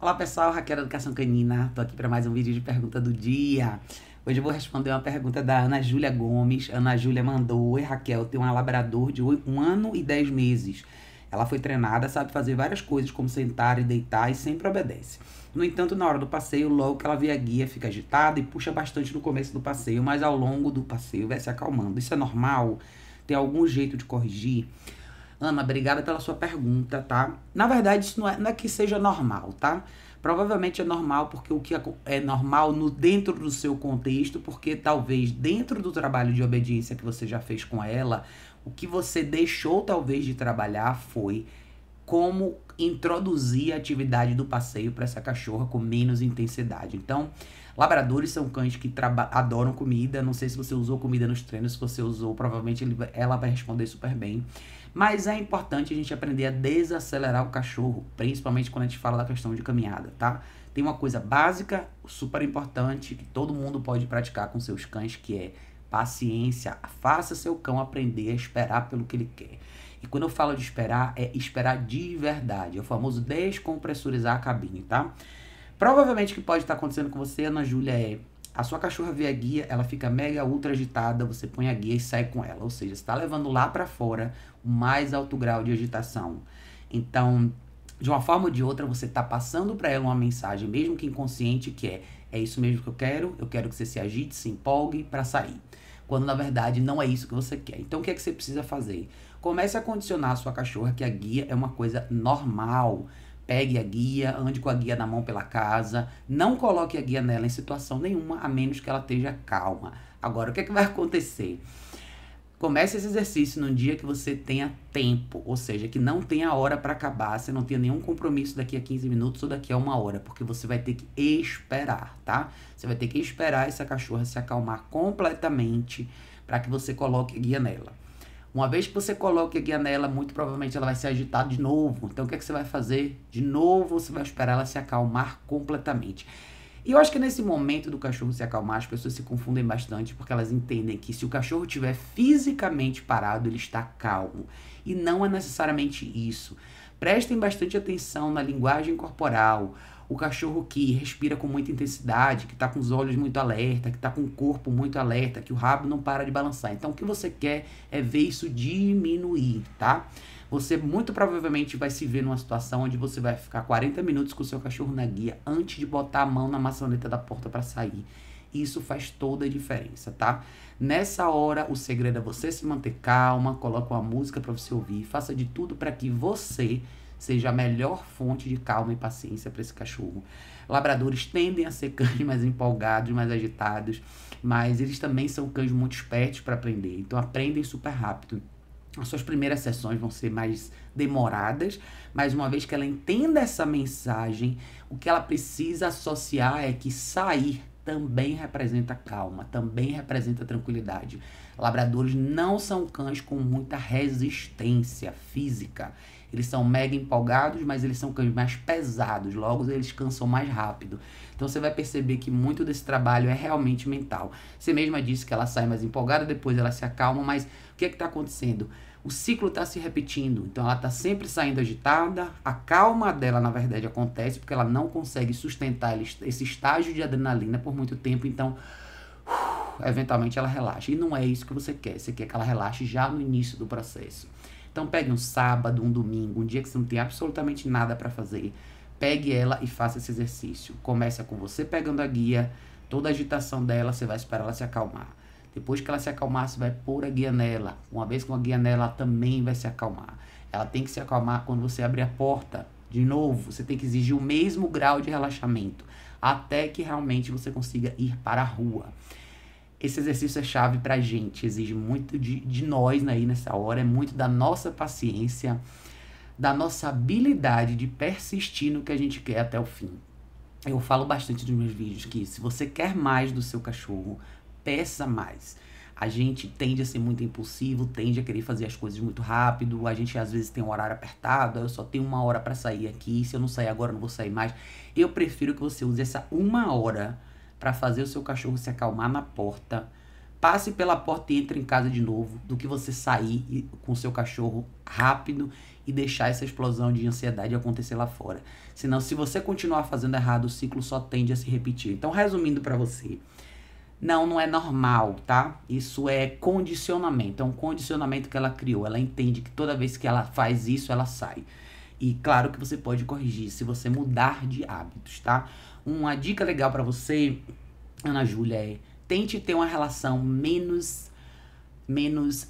Olá pessoal, Raquel Educação Canina, tô aqui para mais um vídeo de pergunta do dia. Hoje eu vou responder uma pergunta da Ana Júlia Gomes. Ana Júlia mandou: Oi Raquel, tem um labrador de um ano e dez meses. Ela foi treinada, sabe fazer várias coisas, como sentar e deitar, e sempre obedece. No entanto, na hora do passeio, logo que ela vê a guia, fica agitada e puxa bastante no começo do passeio, mas ao longo do passeio vai se acalmando. Isso é normal? Tem algum jeito de corrigir? Ana, obrigada pela sua pergunta, tá? Na verdade, isso não é, não é que seja normal, tá? Provavelmente é normal porque o que é, normal no dentro do seu contexto, porque talvez dentro do trabalho de obediência que você já fez com ela, o que você deixou talvez de trabalhar foi como introduzir a atividade do passeio para essa cachorra com menos intensidade. Então, labradores são cães que adoram comida. Não sei se você usou comida nos treinos, se você usou, provavelmente ele, ela vai responder super bem. Mas é importante a gente aprender a desacelerar o cachorro, principalmente quando a gente fala da questão de caminhada, tá? Tem uma coisa básica, super importante, que todo mundo pode praticar com seus cães, que é paciência. Faça seu cão aprender a esperar pelo que ele quer. E quando eu falo de esperar, é esperar de verdade. É o famoso descompressurizar a cabine, tá? Provavelmente o que pode estar acontecendo com você, Ana Júlia, é a sua cachorra vê a guia, ela fica mega ultra agitada, você põe a guia e sai com ela. Ou seja, está levando lá para fora o mais alto grau de agitação. Então, de uma forma ou de outra, você está passando para ela uma mensagem, mesmo que inconsciente, que é: é isso mesmo que eu quero, eu quero que você se agite, se empolgue para sair. Quando na verdade não é isso que você quer. Então, o que é que você precisa fazer? Comece a condicionar a sua cachorra que a guia é uma coisa normal. Pegue a guia, ande com a guia na mão pela casa, não coloque a guia nela em situação nenhuma, a menos que ela esteja calma. Agora, o que, é que vai acontecer? Comece esse exercício num dia que você tenha tempo, ou seja, que não tenha hora para acabar, você não tenha nenhum compromisso daqui a 15 minutos ou daqui a uma hora, porque você vai ter que esperar, tá? Você vai ter que esperar essa cachorra se acalmar completamente para que você coloque a guia nela. Uma vez que você coloque a guia nela, muito provavelmente ela vai se agitar de novo. Então o que, é que você vai fazer? De novo você vai esperar ela se acalmar completamente. E eu acho que nesse momento do cachorro se acalmar, as pessoas se confundem bastante porque elas entendem que se o cachorro estiver fisicamente parado, ele está calmo. E não é necessariamente isso. Prestem bastante atenção na linguagem corporal, o cachorro que respira com muita intensidade, que está com os olhos muito alerta, que está com o corpo muito alerta, que o rabo não para de balançar. Então, o que você quer é ver isso diminuir, tá? Você muito provavelmente vai se ver numa situação onde você vai ficar 40 minutos com o seu cachorro na guia antes de botar a mão na maçaneta da porta para sair. Isso faz toda a diferença, tá? Nessa hora, o segredo é você se manter calma, coloque uma música para você ouvir, faça de tudo para que você seja a melhor fonte de calma e paciência para esse cachorro. Labradores tendem a ser cães mais empolgados, mais agitados, mas eles também são cães muito espertos para aprender, então aprendem super rápido. As suas primeiras sessões vão ser mais demoradas, mas uma vez que ela entenda essa mensagem, o que ela precisa associar é que sair também representa calma, também representa tranquilidade. Labradores não são cães com muita resistência física. Eles são mega empolgados, mas eles são cães mais pesados, logo eles cansam mais rápido. Então você vai perceber que muito desse trabalho é realmente mental. Você mesma disse que ela sai mais empolgada, depois ela se acalma, mas o que é está acontecendo? O ciclo está se repetindo, então ela está sempre saindo agitada. A calma dela, na verdade, acontece porque ela não consegue sustentar esse estágio de adrenalina por muito tempo, então eventualmente ela relaxa. E não é isso que você quer, você quer que ela relaxe já no início do processo. Então pegue um sábado, um domingo, um dia que você não tem absolutamente nada para fazer. Pegue ela e faça esse exercício. Começa com você pegando a guia, toda a agitação dela, você vai esperar ela se acalmar. Depois que ela se acalmar, você vai pôr a guia nela. Uma vez com a guia nela, ela também vai se acalmar. Ela tem que se acalmar quando você abrir a porta. De novo, você tem que exigir o mesmo grau de relaxamento até que realmente você consiga ir para a rua esse exercício é chave pra gente, exige muito de, de nós aí nessa hora, é muito da nossa paciência, da nossa habilidade de persistir no que a gente quer até o fim. Eu falo bastante nos meus vídeos que se você quer mais do seu cachorro, peça mais. A gente tende a ser muito impulsivo, tende a querer fazer as coisas muito rápido. A gente às vezes tem um horário apertado, eu só tenho uma hora para sair aqui. Se eu não sair agora, eu não vou sair mais. Eu prefiro que você use essa uma hora para fazer o seu cachorro se acalmar na porta, passe pela porta e entre em casa de novo do que você sair com seu cachorro rápido e deixar essa explosão de ansiedade acontecer lá fora. Senão, se você continuar fazendo errado, o ciclo só tende a se repetir. Então, resumindo para você, não, não é normal, tá? Isso é condicionamento, é um condicionamento que ela criou. Ela entende que toda vez que ela faz isso, ela sai. E claro que você pode corrigir se você mudar de hábitos, tá? Uma dica legal para você, Ana Júlia, é tente ter uma relação menos menos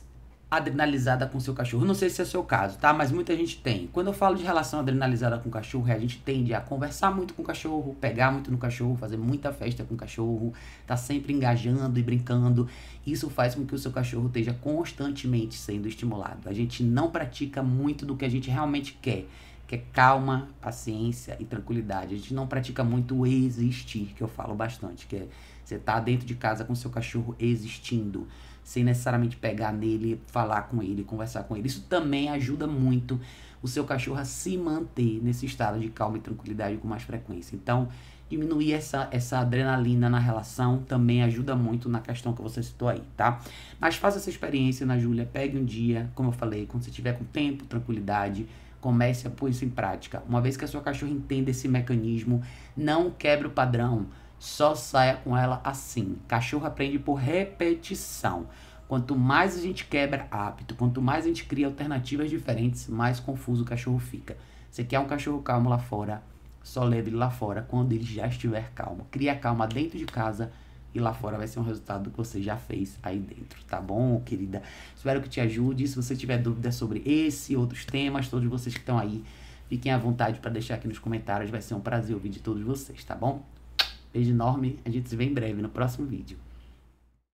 adrenalizada com seu cachorro. Não sei se é o seu caso, tá? Mas muita gente tem. Quando eu falo de relação adrenalizada com o cachorro, a gente tende a conversar muito com o cachorro, pegar muito no cachorro, fazer muita festa com o cachorro, tá sempre engajando e brincando. Isso faz com que o seu cachorro esteja constantemente sendo estimulado. A gente não pratica muito do que a gente realmente quer, que é calma, paciência e tranquilidade. A gente não pratica muito existir, que eu falo bastante, que é você tá dentro de casa com seu cachorro existindo sem necessariamente pegar nele, falar com ele, conversar com ele. Isso também ajuda muito o seu cachorro a se manter nesse estado de calma e tranquilidade com mais frequência. Então, diminuir essa, essa adrenalina na relação também ajuda muito na questão que você citou aí, tá? Mas faça essa experiência na Júlia, pegue um dia, como eu falei, quando você tiver com tempo, tranquilidade, comece a pôr isso em prática. Uma vez que a sua cachorra entenda esse mecanismo, não quebre o padrão. Só saia com ela assim. Cachorro aprende por repetição. Quanto mais a gente quebra hábito, quanto mais a gente cria alternativas diferentes, mais confuso o cachorro fica. Você quer um cachorro calmo lá fora, só leve ele lá fora quando ele já estiver calmo. Cria calma dentro de casa e lá fora vai ser um resultado do que você já fez aí dentro, tá bom, querida? Espero que te ajude. Se você tiver dúvidas sobre esse e outros temas, todos vocês que estão aí, fiquem à vontade para deixar aqui nos comentários. Vai ser um prazer ouvir de todos vocês, tá bom? Beijo enorme, a gente se vê em breve no próximo vídeo.